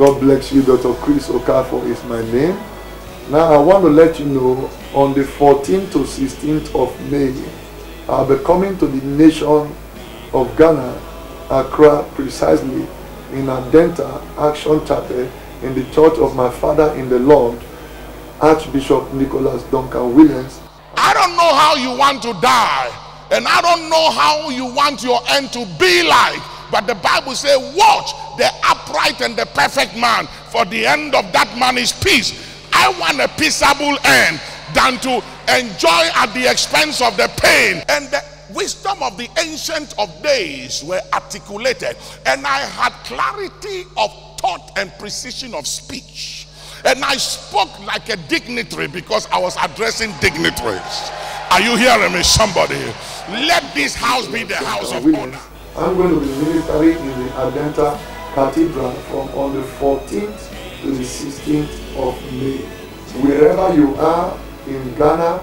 God bless you, Dr. Chris Okafor is my name. Now I want to let you know on the 14th to 16th of May, I'll be coming to the nation of Ghana, Accra, precisely in Adenta Action Chapel in the church of my father in the Lord, Archbishop Nicholas Duncan Williams. I don't know how you want to die, and I don't know how you want your end to be like. But the Bible says, Watch the upright and the perfect man, for the end of that man is peace. I want a peaceable end than to enjoy at the expense of the pain. And the wisdom of the ancient of days were articulated, and I had clarity of thought and precision of speech. And I spoke like a dignitary because I was addressing dignitaries. Are you hearing me, somebody? Let this house be the house of honor. I'm going to be ministering in the Adenta Cathedral from on the 14th to the 16th of May. Wherever you are in Ghana,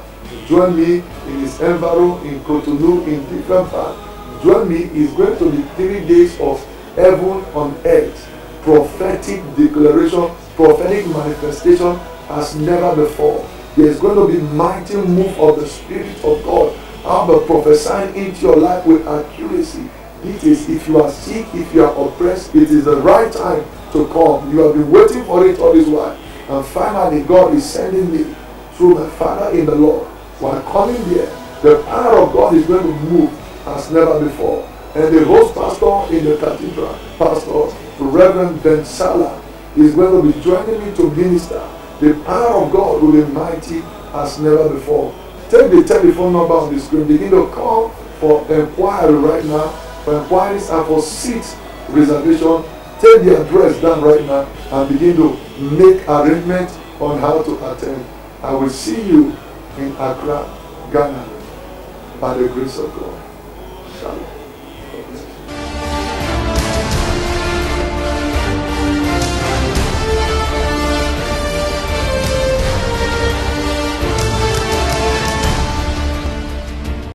join me in this environment in Cotonou in different parts. Join me. It's going to be three days of heaven on earth, prophetic declaration, prophetic manifestation as never before. There's going to be mighty move of the Spirit of God. I'll be prophesying into your life with accuracy. It is if you are sick, if you are oppressed, it is the right time to come. You have been waiting for it all this while. And finally, God is sending me through my Father in the Lord. While coming here, the power of God is going to move as never before. And the host pastor in the cathedral, Pastor Reverend Ben Salah, is going to be joining me to minister. The power of God will be mighty as never before. Take the telephone number on the screen. Begin to call for inquiry right now. For inquiries and for seats reservation. Take the address down right now and begin to make arrangements on how to attend. I will see you in Accra, Ghana, by the grace of God. Shalom.